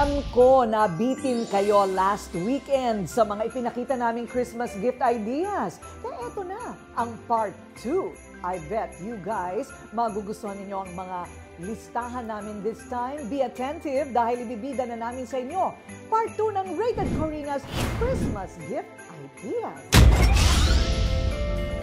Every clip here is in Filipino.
Alam ko na bitin kayo last weekend sa mga ipinakita naming Christmas gift ideas. Kaya eto na, ang part 2. I bet you guys magugustuhan ninyo ang mga listahan namin this time. Be attentive dahil ibibida na namin sa inyo part 2 ng Rated Corina's Christmas Gift Ideas.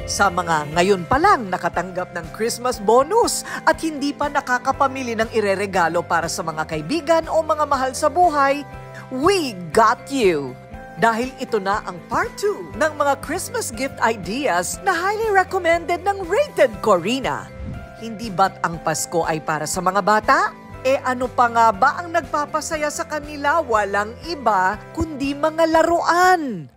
Sa mga ngayon pa lang nakatanggap ng Christmas bonus at hindi pa nakakapamili ng ireregalo para sa mga kaibigan o mga mahal sa buhay, we got you! Dahil ito na ang part 2 ng mga Christmas gift ideas na highly recommended ng Rated Corina. Hindi ba't ang Pasko ay para sa mga bata? E ano pa nga ba ang nagpapasaya sa kanila walang iba kundi mga laruan?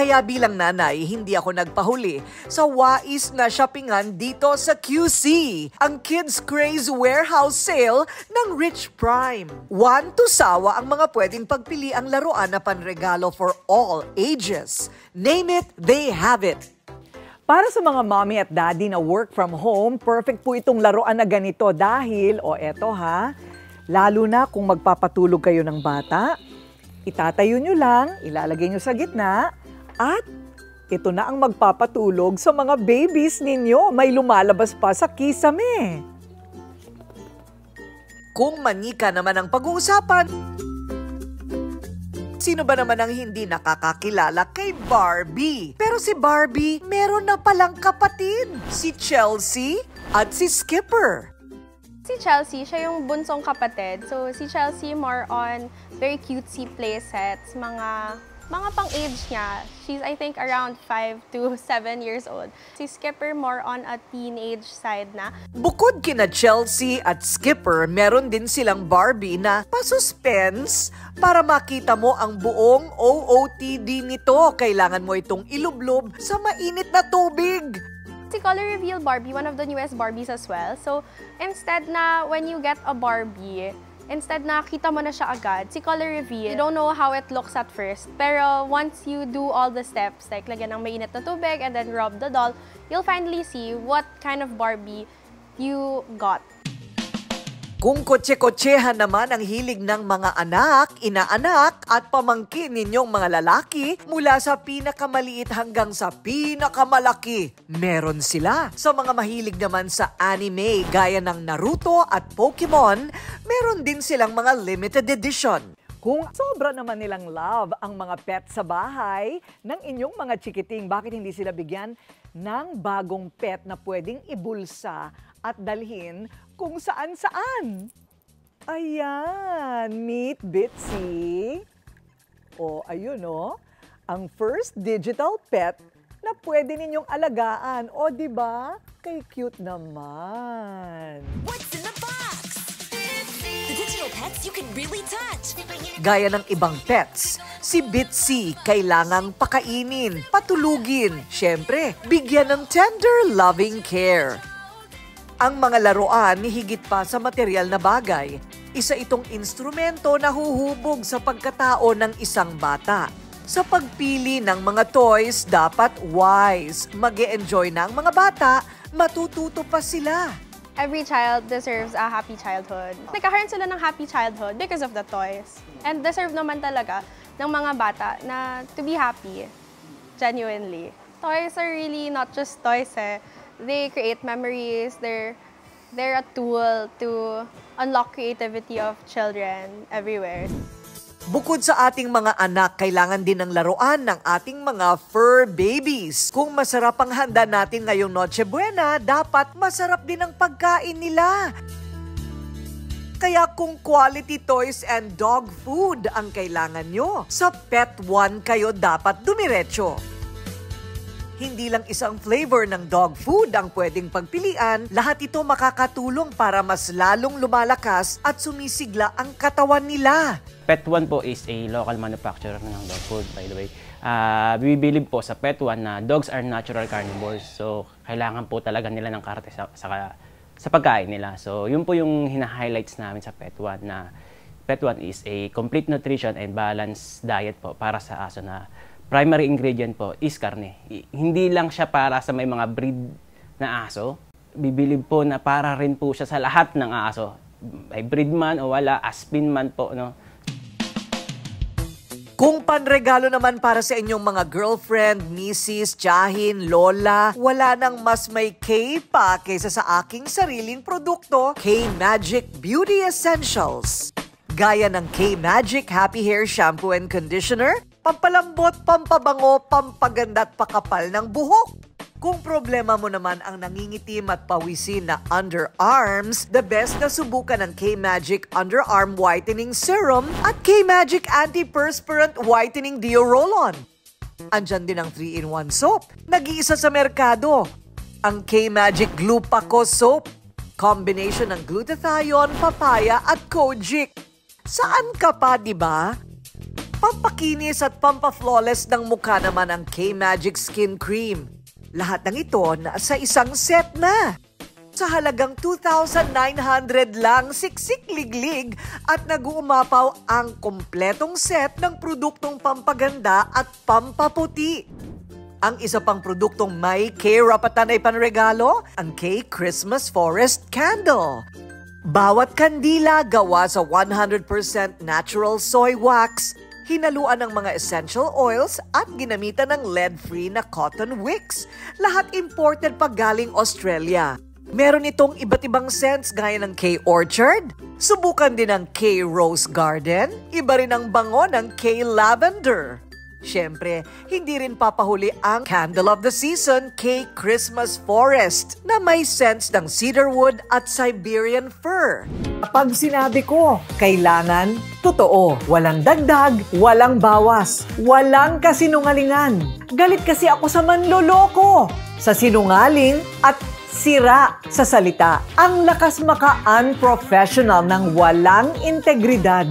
Kaya bilang nanay, hindi ako nagpahuli sa wais na shoppingan dito sa QC, ang Kids Craze Warehouse Sale ng Rich Prime. One to sawa ang mga pwedeng pagpili ang laruan na panregalo for all ages. Name it, they have it. Para sa mga mommy at daddy na work from home, perfect po itong laruan na ganito dahil, o eto ha, lalo na kung magpapatulog kayo ng bata, itatayo nyo lang, ilalagay nyo sa gitna, at ito na ang magpapatulog sa mga babies ninyo. May lumalabas pa sa kisame. Kung manika naman ang pag-uusapan, Sino ba naman ang hindi nakakakilala kay Barbie? Pero si Barbie, meron na palang kapatid. Si Chelsea at si Skipper. Si Chelsea, siya yung bunsong kapatid. So, si Chelsea more on very cutesy playsets, mga mga pang-age niya, she's I think around 5 to 7 years old. Si Skipper more on a teenage side na. Bukod kina Chelsea at Skipper, meron din silang Barbie na pa-suspense para makita mo ang buong OOTD nito. Kailangan mo itong ilublob sa mainit na tubig. Si Color Reveal Barbie, one of the newest Barbies as well. So, instead na when you get a Barbie, Instead, nakita mo na siya agad. Si color reveal, you don't know how it looks at first. Pero once you do all the steps, like lagyan ng mainit na tubig and then rub the doll, you'll finally see what kind of Barbie you got. Kung kotse-kotsehan naman ang hilig ng mga anak, inaanak at pamangkin ninyong mga lalaki mula sa pinakamaliit hanggang sa pinakamalaki, meron sila. Sa mga mahilig naman sa anime gaya ng Naruto at Pokemon, meron din silang mga limited edition. Kung sobra naman nilang love ang mga pet sa bahay ng inyong mga chikiting, bakit hindi sila bigyan ng bagong pet na pwedeng ibulsa at dalhin kung saan-saan. Ayan, meet Bitsy. O, ayun o, ang first digital pet na pwede ninyong alagaan. O, di ba? Kay cute naman. What's in the box? The digital pets you can really touch. Gaya ng ibang pets, si Bitsy kailangang pakainin, patulugin, syempre, bigyan ng tender, loving care. Ang mga laruan higit pa sa material na bagay. Isa itong instrumento na huhubog sa pagkatao ng isang bata. Sa pagpili ng mga toys, dapat wise. mag enjoy na ang mga bata, matututo pa sila. Every child deserves a happy childhood. Nagkakaroon sila ng happy childhood because of the toys. And deserve naman talaga ng mga bata na to be happy, genuinely. Toys are really not just toys eh they create memories. They're they're a tool to unlock creativity of children everywhere. Bukod sa ating mga anak, kailangan din ng laruan ng ating mga fur babies. Kung masarap ang handa natin ngayong Noche Buena, dapat masarap din ang pagkain nila. Kaya kung quality toys and dog food ang kailangan nyo, sa Pet One kayo dapat dumiretso. Hindi lang isang flavor ng dog food ang pwedeng pagpilian, lahat ito makakatulong para mas lalong lumalakas at sumisigla ang katawan nila. Pet One po is a local manufacturer ng dog food, by the way. Uh, bibilib po sa Pet One na dogs are natural carnivores. So, kailangan po talaga nila ng karte sa, sa, sa pagkain nila. So, yun po yung hina-highlights namin sa Pet One na Pet One is a complete nutrition and balanced diet po para sa aso na primary ingredient po is karne. Hindi lang siya para sa may mga breed na aso. Bibilib po na para rin po siya sa lahat ng aso. hybrid man o wala, aspin man po, no? Kung panregalo naman para sa inyong mga girlfriend, misis, tiyahin, lola, wala nang mas may K pa kaysa sa aking sariling produkto, K-Magic Beauty Essentials. Gaya ng K-Magic Happy Hair Shampoo and Conditioner, pampalambot, pampabango, pampaganda at pakapal ng buhok. Kung problema mo naman ang nangingitim at pawisin na underarms, the best na subukan ng K-Magic Underarm Whitening Serum at K-Magic Antiperspirant Whitening Deo Roll-On. Andyan din ang 3-in-1 soap, nag-iisa sa merkado. Ang K-Magic Glupaco Soap, combination ng glutathione, papaya at kojic. Saan ka pa, di ba? Pampakinis at pampaflawless ng mukha naman ang K-Magic Skin Cream. Lahat ng ito nasa isang set na. Sa halagang 2,900 lang, siksik liglig at nag-uumapaw ang kompletong set ng produktong pampaganda at pampaputi. Ang isa pang produktong may K-Rapatan ay panregalo, ang K-Christmas Forest Candle. Bawat kandila gawa sa 100% natural soy wax, hinaluan ng mga essential oils at ginamitan ng lead-free na cotton wicks. Lahat imported pa galing Australia. Meron itong iba't ibang scents gaya ng K-Orchard. Subukan din ng K-Rose Garden. Iba rin ang bango ng K-Lavender. Siyempre, hindi rin papahuli ang Candle of the Season K Christmas Forest na may scents ng cedarwood at Siberian fir. Pag sinabi ko, kailangan, totoo, walang dagdag, walang bawas, walang kasinungalingan. Galit kasi ako sa manloloko, sa sinungaling at sira sa salita. Ang lakas maka-unprofessional ng walang integridad.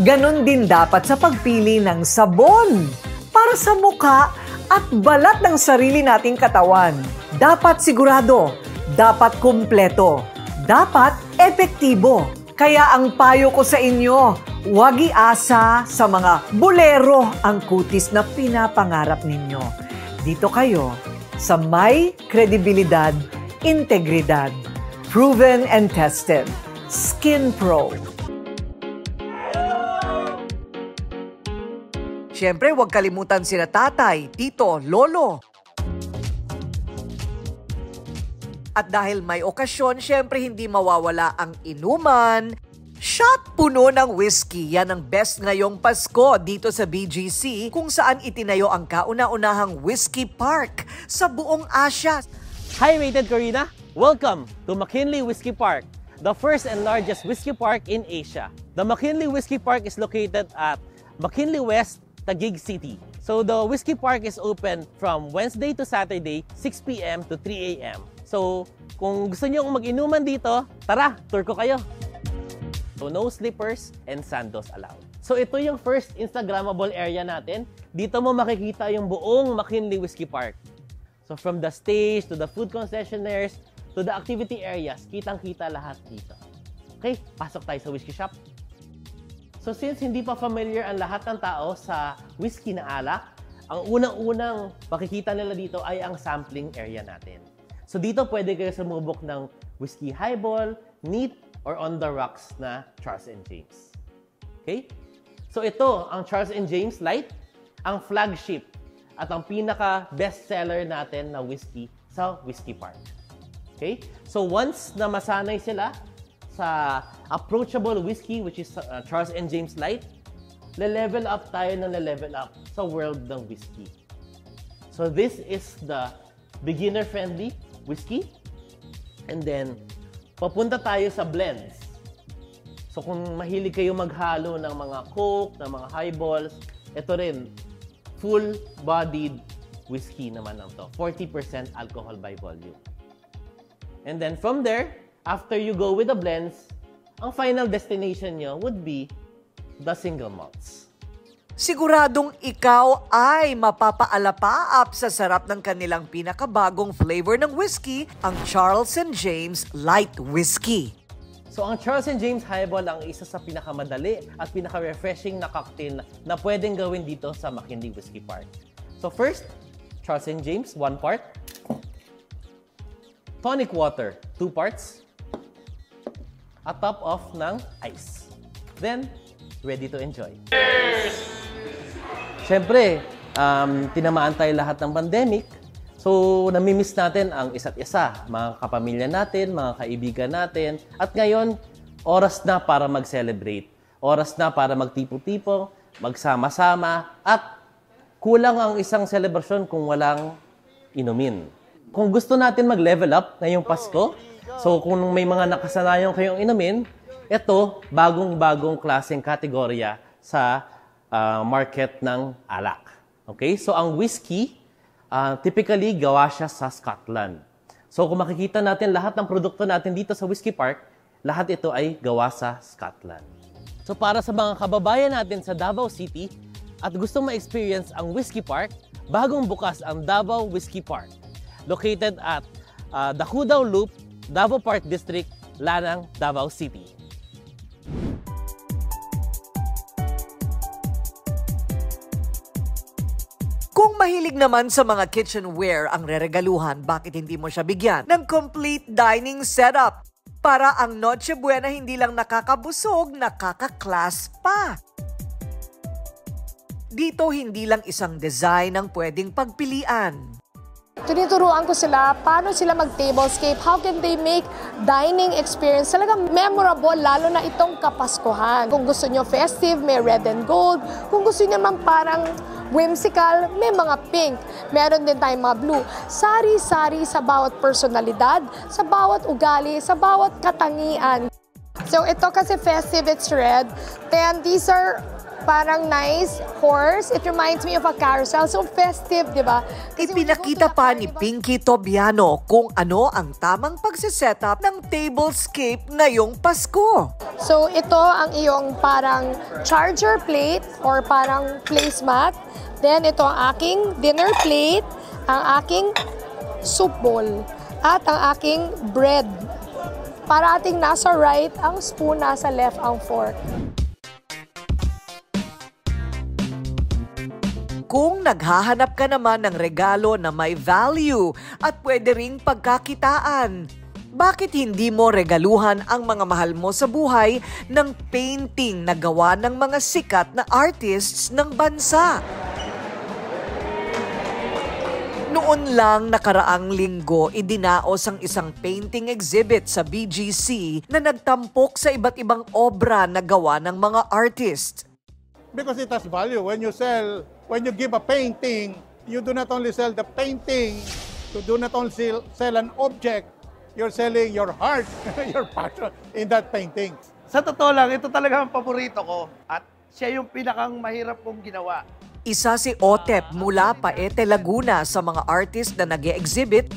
Ganon din dapat sa pagpili ng sabon para sa mukha at balat ng sarili nating katawan. Dapat sigurado, dapat kumpleto, dapat epektibo. Kaya ang payo ko sa inyo, huwag iasa sa mga bulero ang kutis na pinapangarap ninyo. Dito kayo sa may kredibilidad, integridad, proven and tested. Skin Pro. Siyempre, huwag kalimutan sila tatay, tito, lolo. At dahil may okasyon, siyempre hindi mawawala ang inuman. Shot puno ng whiskey. Yan ang best ngayong Pasko dito sa BGC kung saan itinayo ang kauna-unahang whiskey park sa buong Asya. Hi, Rated Corina! Welcome to McKinley Whiskey Park, the first and largest whiskey park in Asia. The McKinley Whiskey Park is located at McKinley West, Taguig City. So the Whiskey Park is open from Wednesday to Saturday, 6 p.m. to 3 a.m. So kung gusto niyo mag-inuman dito, tara, tour ko kayo. So no slippers and sandals allowed. So ito yung first Instagrammable area natin. Dito mo makikita yung buong McKinley Whiskey Park. So from the stage to the food concessionaires to the activity areas, kitang-kita lahat dito. Okay, pasok tayo sa whiskey shop. So since hindi pa familiar ang lahat ng tao sa whiskey na alak, ang unang-unang makikita nila dito ay ang sampling area natin. So dito pwede kayo sumubok ng whiskey highball, neat, or on the rocks na Charles and James. Okay? So ito, ang Charles and James Light, ang flagship at ang pinaka bestseller natin na whiskey sa Whiskey Park. Okay? So once na masanay sila sa approachable whiskey which is uh, Charles and James Light, le-level up tayo ng le-level up sa world ng whiskey. So this is the beginner-friendly whiskey. And then, papunta tayo sa blends. So kung mahilig kayo maghalo ng mga coke, ng mga highballs, ito rin, full-bodied whiskey naman ang to. 40% alcohol by volume. And then from there, after you go with the blends, ang final destination nyo would be the single malts. Siguradong ikaw ay mapapaalapaap sa sarap ng kanilang pinakabagong flavor ng whiskey, ang Charles and James Light Whiskey. So ang Charles and James Highball ang isa sa pinakamadali at pinaka-refreshing na cocktail na pwedeng gawin dito sa McKinley Whiskey Park. So first, Charles and James, one part. Tonic water, two parts. At top off ng ice. Then, ready to enjoy. Siyempre, um, tinamaan tayo lahat ng pandemic. So, namimiss natin ang isa't isa, mga kapamilya natin, mga kaibigan natin. At ngayon, oras na para mag-celebrate. Oras na para magtipo-tipo, magsama-sama, at kulang ang isang celebration kung walang inumin. Kung gusto natin mag-level up ngayong Pasko, so kung may mga nakasanayan kayong inumin, ito, bagong-bagong klaseng kategorya sa ah, market ng alak. Okay? So ang whiskey, ah, typically gawa siya sa Scotland. So kung makikita natin lahat ng produkto natin dito sa Whiskey Park, lahat ito ay gawa sa Scotland. So para sa mga kababayan natin sa Davao City at gusto ma-experience ang Whiskey Park, bagong bukas ang Davao Whiskey Park. Located at ah, Dakudaw Loop, Davao Park District, Lanang, Davao City. Kung mahilig naman sa mga kitchenware ang reregaluhan, bakit hindi mo siya bigyan ng complete dining setup? Para ang Noche Buena hindi lang nakakabusog, nakaka-class pa. Dito hindi lang isang design ang pwedeng pagpilian. Tinuturuan ko sila paano sila mag-tablescape, how can they make dining experience talagang memorable, lalo na itong kapaskuhan. Kung gusto nyo festive, may red and gold. Kung gusto nyo naman parang whimsical, may mga pink. Meron din tayong mga blue. Sari-sari sa bawat personalidad, sa bawat ugali, sa bawat katangian. So ito kasi festive, it's red. Then these are parang nice horse. It reminds me of a carousel. So festive, di ba? Ipinakita pa ni Pinky Tobiano kung ano ang tamang pagsisetup ng tablescape ngayong Pasko. So ito ang iyong parang charger plate or parang placemat. Then ito ang aking dinner plate, ang aking soup bowl, at ang aking bread. Parating nasa right ang spoon, nasa left ang fork. Naghahanap ka naman ng regalo na may value at pwede ring pagkakitaan, bakit hindi mo regaluhan ang mga mahal mo sa buhay ng painting na gawa ng mga sikat na artists ng bansa? Noon lang nakaraang linggo, idinaos ang isang painting exhibit sa BGC na nagtampok sa iba't ibang obra na gawa ng mga artist. because it has value. When you sell, when you give a painting, you do not only sell the painting, you do not only sell, sell an object, you're selling your heart, your passion in that painting. Sa totoo lang, ito talaga ang paborito ko at siya yung pinakang mahirap kong ginawa. Isa si Otep mula Paete, Laguna sa mga artist na nag exhibit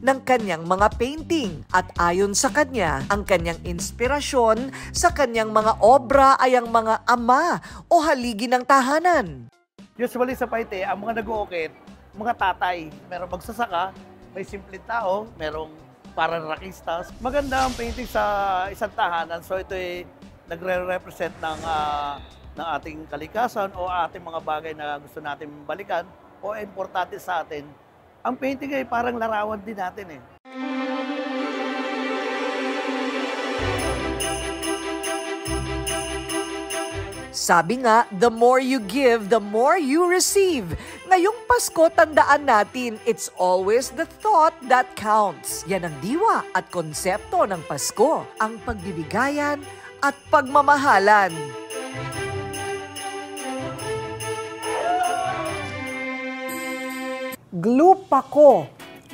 ng kanyang mga painting at ayon sa kanya, ang kanyang inspirasyon sa kanyang mga obra ay ang mga ama o haligi ng tahanan. Usually sa Paite, ang mga nag-uukit, mga tatay. Merong magsasaka, may simpleng tao, merong parang rakistas. Maganda ang painting sa isang tahanan. So ito ay nagre-represent ng, ah, ng ating kalikasan o ating mga bagay na gusto natin balikan o importante sa atin. Ang painting ay parang larawan din natin eh. Sabi nga, the more you give, the more you receive. Ngayong Pasko, tandaan natin, it's always the thought that counts. Yan ang diwa at konsepto ng Pasko, ang pagbibigayan at pagmamahalan. Glupako,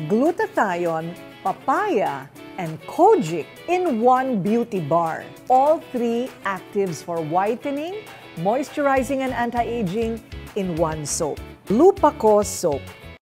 glutathione, papaya, and kojic in one beauty bar. All three actives for whitening, moisturizing, and anti-aging in one soap. Glupako soap